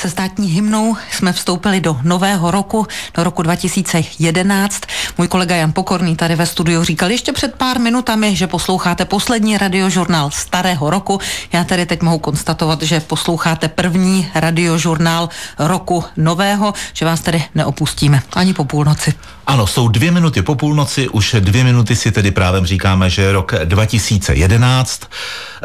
Se státní hymnou jsme vstoupili do nového roku, do roku 2011. Můj kolega Jan Pokorný tady ve studiu říkal ještě před pár minutami, že posloucháte poslední radiožurnál starého roku. Já tady teď mohu konstatovat, že posloucháte první radiožurnál roku nového, že vás tedy neopustíme ani po půlnoci. Ano, jsou dvě minuty po půlnoci, už dvě minuty si tedy právě říkáme, že je rok 2011.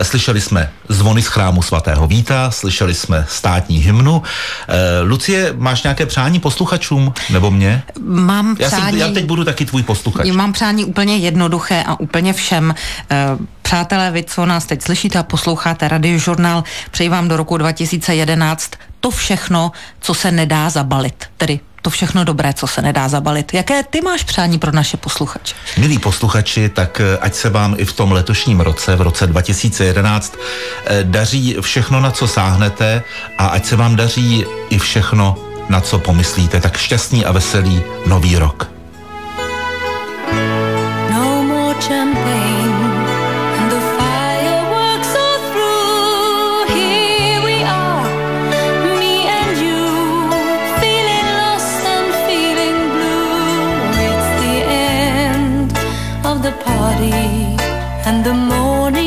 Slyšeli jsme zvony z chrámu svatého Víta, slyšeli jsme státní hymnu. E, Lucie, máš nějaké přání posluchačům nebo mě? Mám já, přání... Jsem, já teď budu taky tvůj posluchač. Mám přání úplně jednoduché a úplně všem. E, přátelé, vy, co nás teď slyšíte a posloucháte radiožurnál, přeji vám do roku 2011 to všechno, co se nedá zabalit. Tedy to všechno dobré, co se nedá zabalit. Jaké ty máš přání pro naše posluchače? Milí posluchači, tak eh, ať se vám i v tom letošním roce, v roce 2011, eh, daří všechno, na co sáhnete a ať se vám daří i všechno, na co pomyslíte. Tak šťastný a veselý nový rok. Body and the morning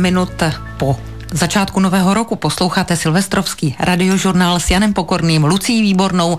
minut po začátku nového roku posloucháte Silvestrovský radiožurnál s Janem Pokorným, Lucí Výbornou.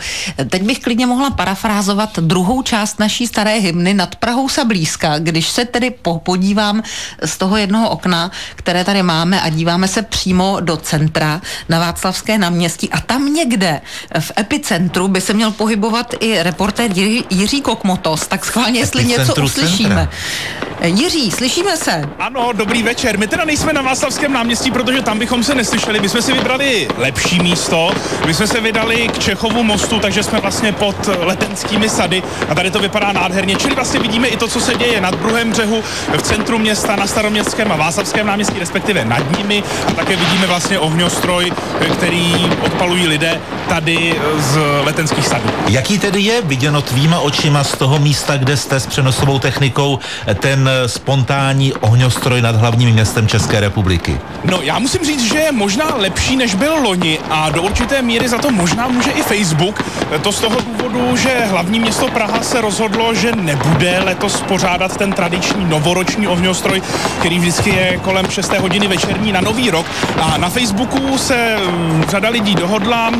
Teď bych klidně mohla parafrázovat druhou část naší staré hymny nad Prahou sa blízka, když se tedy podívám z toho jednoho okna, které tady máme a díváme se přímo do centra na Václavské náměstí a tam někde v epicentru by se měl pohybovat i reportér Jiří Kokmotos, tak schválně, jestli něco uslyšíme. Centra. Jiří, slyšíme se? Ano, dobrý večer. My teda nejsme na Václavském náměstí, protože tam bychom se neslyšeli. My jsme si vybrali lepší místo. My jsme se vydali k Čechovu mostu, takže jsme vlastně pod letenskými sady a tady to vypadá nádherně. Čili vlastně vidíme i to, co se děje nad Bruhem břehu v centru města, na Staroměstském a Václavském náměstí, respektive nad nimi. A také vidíme vlastně ohňostroj, který odpalují lidé tady z letenských sadů. Jaký tedy je viděno tvýma očima z toho místa, kde jste s přenosovou technikou ten spontánní ohňostroj nad hlavním městem České republiky? No, já musím říct, že je možná lepší, než byl loni a do určité míry za to možná může i Facebook. To z toho důvodu, že hlavní město Praha se rozhodlo, že nebude letos pořádat ten tradiční novoroční ohňostroj, který vždycky je kolem 6. hodiny večerní na Nový rok. A na Facebooku se mm, řada lidí dohodla,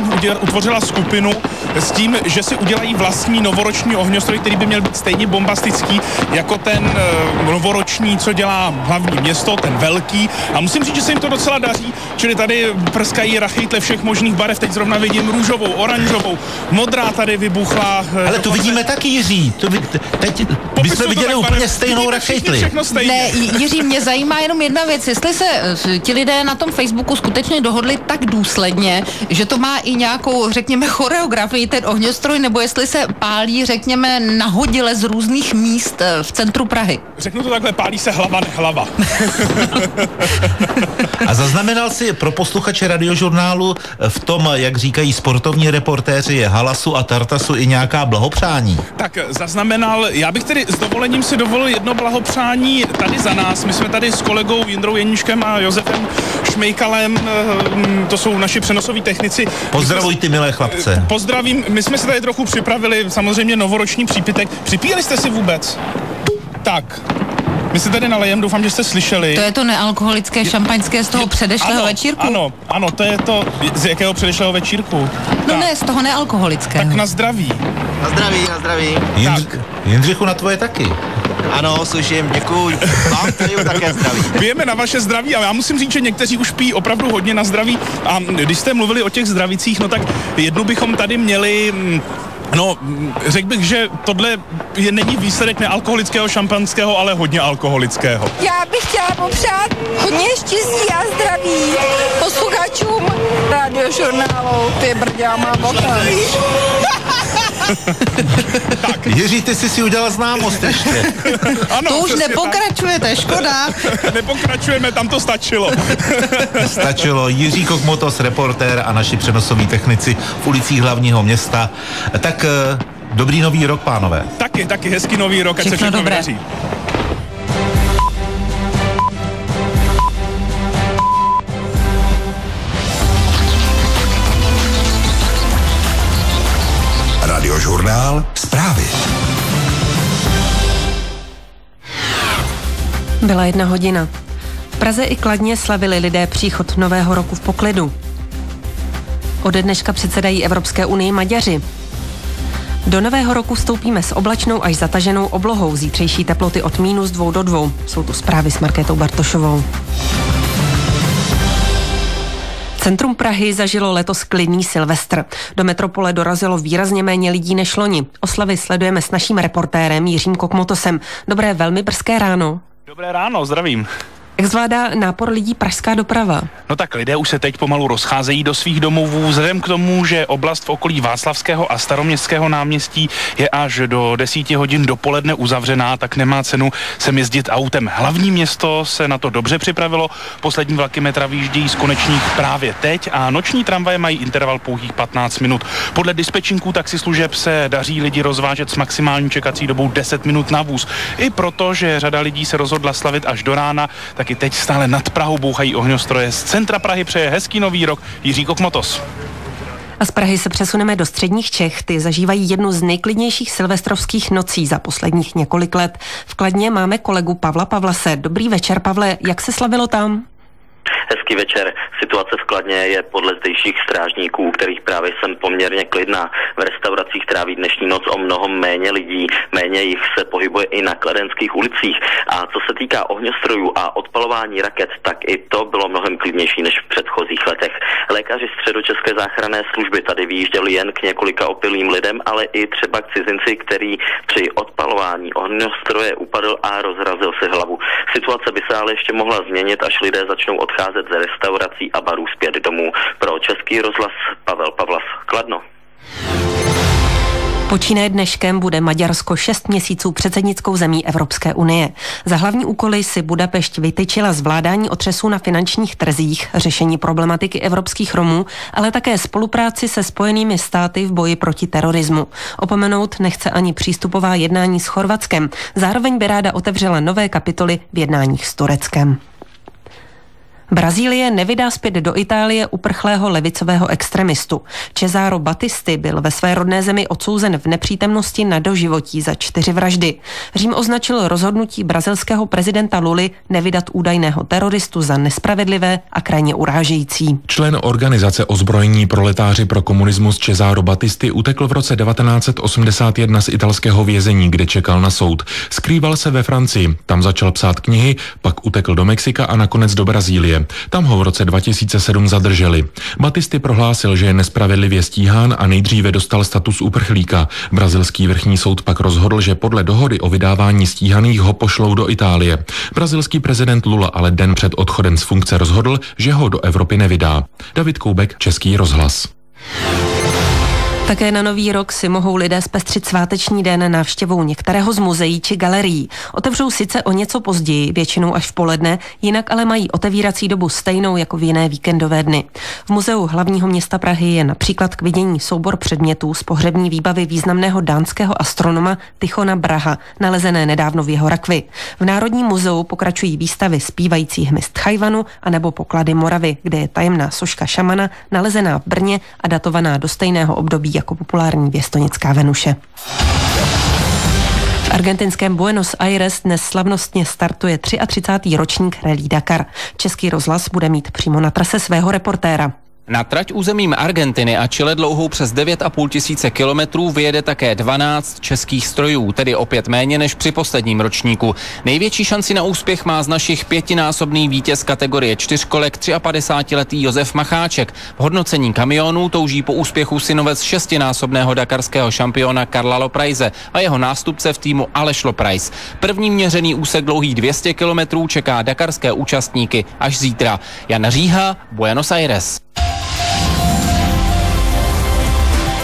utvořila skupinu s tím, že si udělají vlastní novoroční ohňostroj, který by měl být stejně bombastický jako ten uh, novoroční, co dělá hlavní město, ten velký. A musím říct, že se jim to docela daří, čili tady prskají rachejtle všech možných barev, teď zrovna vidím růžovou, oranžovou, modrá tady vybuchla. Eh, Ale tu vidíme taky Jiří, tu vid, teď my jsme viděli úplně barev, stejnou rachejtli. Ne, Jiří, mě zajímá jenom jedna věc, jestli se eh, ti lidé na tom Facebooku skutečně dohodli tak důsledně, že to má i nějakou, řekněme, choreografii ten ohňostroj, nebo jestli se pálí, řekněme, nahodile z různých míst eh, v centru Prahy. Řeknu to takhle, pálí se hlava, hlava. A zaznamenal si pro posluchače radiožurnálu v tom, jak říkají sportovní reportéři, je halasu a tartasu i nějaká blahopřání? Tak zaznamenal, já bych tedy s dovolením si dovolil jedno blahopřání tady za nás. My jsme tady s kolegou Jindrou Jeníškem a Josefem Šmejkalem, eh, to jsou naši přenosoví technici. Pozdravuj ty milé chlapce. Pozdravím, my jsme se tady trochu připravili, samozřejmě novoroční přípitek. Připíjeli jste si vůbec? Tak, my se tady nalejem, doufám, že jste slyšeli. To je to nealkoholické šampaňské z toho předešlého ano, večírku? Ano, ano, to je to, z jakého předešlého večírku? No tak. ne, z toho nealkoholického. Tak na zdraví. Na zdraví, na zdraví. Jindř, tak. Jindřichu, na tvoje taky. Ano, slyším, děkuji. Vám přeju také zdraví. Pijeme na vaše zdraví a já musím říct, že někteří už pijí opravdu hodně na zdraví. A když jste mluvili o těch zdravicích, no tak jednu bychom tady měli No, řekl bych, že tohle je, není výsledek nealkoholického šampanského, ale hodně alkoholického. Já bych chtěla popřát hodně štěstí a zdraví posluchačům radiožurnálu. Ty brdě, já mám tak. Jiří, ty jsi si udělal známost ještě. ano, to už nepokračujete, tak. škoda. Nepokračujeme, tam to stačilo. stačilo. Jiří Kokmotos, reportér a naši přenosoví technici v ulicích hlavního města. Tak eh, dobrý nový rok, pánové. Taky, taky hezký nový rok, ať se všechno dobré. Vydaří. Radiožurnál Zprávy. Byla jedna hodina. V Praze i Kladně slavili lidé příchod nového roku v poklidu. Ode dneška předsedají Evropské unii Maďaři. Do nového roku vstoupíme s oblačnou až zataženou oblohou. Zítřejší teploty od minus dvou do dvou. Jsou tu zprávy s Markétou Bartošovou. Centrum Prahy zažilo letos klidný Silvestr. Do metropole dorazilo výrazně méně lidí než loni. Oslavy sledujeme s naším reportérem Jiřím Kokmotosem. Dobré, velmi brzké ráno. Dobré ráno, zdravím. Jak zvládá nápor lidí pražská doprava? No tak lidé už se teď pomalu rozcházejí do svých domovů, vzhledem k tomu, že oblast v okolí Václavského a Staroměstského náměstí je až do 10 hodin dopoledne uzavřená, tak nemá cenu sem jezdit autem. Hlavní město se na to dobře připravilo, poslední vlaky metra vyjíždějí z konečných právě teď a noční tramvaje mají interval pouhých 15 minut. Podle dispečinků taxislužeb se daří lidi rozvážet s maximální čekací dobou 10 minut na vůz. I proto, že řada lidí se rozhodla slavit až do rána, tak i teď stále nad Prahou bouchají ohňostroje. Z centra Prahy přeje hezký nový rok Jiří Kokmotos. A z Prahy se přesuneme do středních Čech. Ty zažívají jednu z nejklidnějších silvestrovských nocí za posledních několik let. V Kladně máme kolegu Pavla Pavlase. Dobrý večer, Pavle. Jak se slavilo tam? Hezký večer. Situace v Kladně je podle zdejších strážníků, kterých právě jsem poměrně klidná. V restauracích tráví dnešní noc o mnoho méně lidí, méně jich se pohybuje i na kladenských ulicích. A co se týká ohňostrojů a odpalování raket, tak i to bylo mnohem klidnější než v předchozích letech. Lékaři středočeské záchranné služby tady vyjížděli jen k několika opilým lidem, ale i třeba k cizinci, který při odpalování ohňostroje upadl a rozrazil si hlavu. Situace by se ale ještě mohla změnit, až lidé začnou odcházet ze restaurací a barů zpět domů. Pro Český rozhlas Pavel Pavlas Kladno. Počínaje dneškem bude Maďarsko šest měsíců předsednickou zemí Evropské unie. Za hlavní úkoly si Budapešť vytyčila zvládání otřesů na finančních trzích, řešení problematiky evropských Romů, ale také spolupráci se spojenými státy v boji proti terorismu. Opomenout nechce ani přístupová jednání s Chorvatskem. Zároveň by ráda otevřela nové kapitoly v jednáních s Tureckem. Brazílie nevydá zpět do Itálie uprchlého levicového extremistu. Cesaro Battisti byl ve své rodné zemi odsouzen v nepřítomnosti na doživotí za čtyři vraždy. Řím označil rozhodnutí brazilského prezidenta Luli nevydat údajného teroristu za nespravedlivé a krajně urážející. Člen organizace ozbrojení proletáři pro komunismus Cesaro Battisti utekl v roce 1981 z italského vězení, kde čekal na soud. Skrýval se ve Francii, tam začal psát knihy, pak utekl do Mexika a nakonec do Brazílie. Tam ho v roce 2007 zadrželi. Batisty prohlásil, že je nespravedlivě stíhán a nejdříve dostal status uprchlíka. Brazilský vrchní soud pak rozhodl, že podle dohody o vydávání stíhaných ho pošlou do Itálie. Brazilský prezident Lula ale den před odchodem z funkce rozhodl, že ho do Evropy nevydá. David Koubek, Český rozhlas. Také na nový rok si mohou lidé zpestřit sváteční den návštěvou některého z muzeí či galerií. Otevřou sice o něco později, většinou až v poledne, jinak ale mají otevírací dobu stejnou jako v jiné víkendové dny. V muzeu hlavního města Prahy je například k vidění soubor předmětů z pohřební výbavy významného dánského astronoma Tichona Braha, nalezené nedávno v jeho rakvi. V Národním muzeu pokračují výstavy zpívající hmyst Chajvanu anebo poklady Moravy, kde je tajemná soška šamana nalezená v Brně a datovaná do stejného období jako populární věstonická Venuše. V argentinském Buenos Aires dnes slavnostně startuje 33. ročník Rally Dakar. Český rozhlas bude mít přímo na trase svého reportéra. Na trať územím Argentiny a Chile dlouhou přes 9,5 tisíce kilometrů vyjede také 12 českých strojů, tedy opět méně než při posledním ročníku. Největší šanci na úspěch má z našich pětinásobný vítěz kategorie čtyřkolek 53-letý Josef Macháček. V hodnocení kamionů touží po úspěchu synovec šestinásobného dakarského šampiona Karla Loprajze a jeho nástupce v týmu Aleš Loprajs. První měřený úsek dlouhý 200 kilometrů čeká dakarské účastníky až zítra. Jan Říha, Buenos Aires.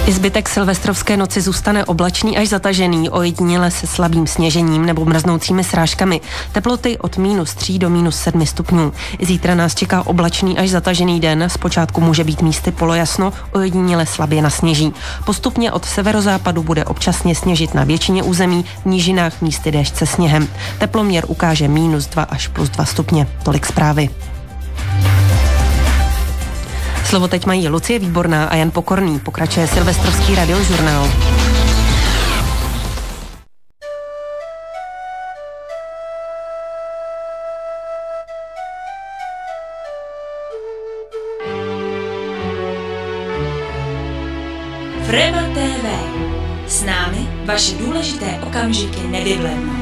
I zbytek silvestrovské noci zůstane oblačný až zatažený, ojediněle se slabým sněžením nebo mrznoucími srážkami. Teploty od minus 3 do minus 7 stupňů. Zítra nás čeká oblačný až zatažený den, zpočátku může být místy polojasno, ojediněle slabě nasněží. Postupně od severozápadu bude občasně sněžit na většině území, v nížinách místy déšť se sněhem. Teploměr ukáže minus 2 až plus 2 stupně. Tolik zprávy. Slovo teď mají Lucie Výborná a Jan Pokorný. Pokračuje Silvestrovský radiožurnál. Frema TV. S námi vaše důležité okamžiky nevyvlednou.